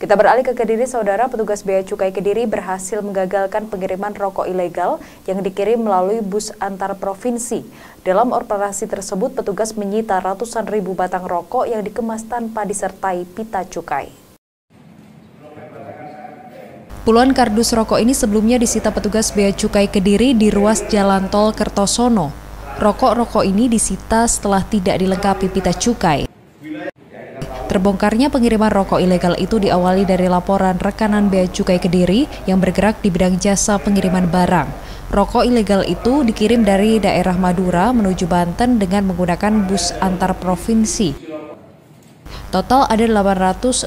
Kita beralih ke Kediri, Saudara. Petugas Bea Cukai Kediri berhasil menggagalkan pengiriman rokok ilegal yang dikirim melalui bus antar provinsi. Dalam operasi tersebut, petugas menyita ratusan ribu batang rokok yang dikemas tanpa disertai pita cukai. Puluhan kardus rokok ini sebelumnya disita petugas Bea Cukai Kediri di ruas Jalan Tol Kertosono. Rokok-rokok ini disita setelah tidak dilengkapi pita cukai. Terbongkarnya pengiriman rokok ilegal itu diawali dari laporan rekanan Bea Cukai Kediri yang bergerak di bidang jasa pengiriman barang. Rokok ilegal itu dikirim dari daerah Madura menuju Banten dengan menggunakan bus antar provinsi. Total ada 816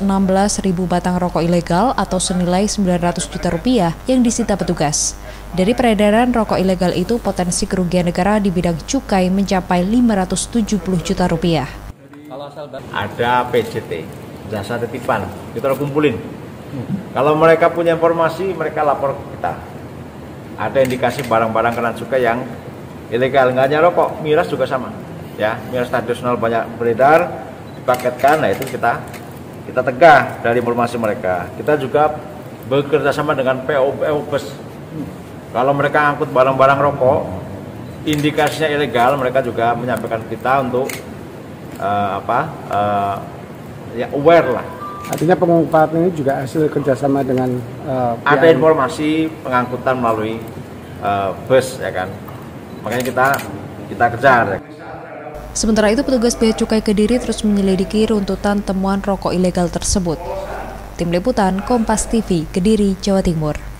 ribu batang rokok ilegal atau senilai 900 juta rupiah yang disita petugas. Dari peredaran rokok ilegal itu, potensi kerugian negara di bidang cukai mencapai 570 juta rupiah ada PJT jasa titipan kita kumpulin. Kalau mereka punya informasi mereka lapor ke kita. Ada indikasi barang-barang kena cukai yang ilegal. Nggak hanya rokok miras juga sama. Ya miras tradisional banyak beredar dipaketkan nah itu kita kita tegah dari informasi mereka. Kita juga bekerja sama dengan PO bus. Kalau mereka angkut barang-barang rokok indikasinya ilegal mereka juga menyampaikan kita untuk uh, apa uh, ya aware lah. Artinya pengungkapan ini juga hasil kerjasama dengan uh, ada informasi pengangkutan melalui uh, bus ya kan, makanya kita kita kejar. Ya. Sementara itu petugas Bea Cukai Kediri terus menyelidiki runtutan temuan rokok ilegal tersebut. Tim Liputan Kompas TV, Kediri, Jawa Timur.